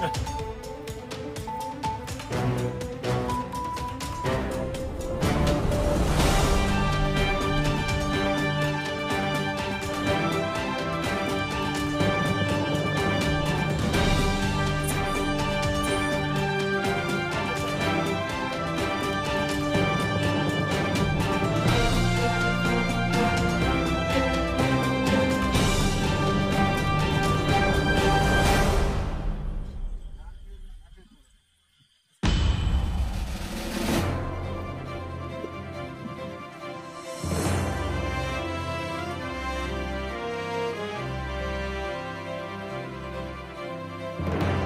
Ha ha ha. गाड़ी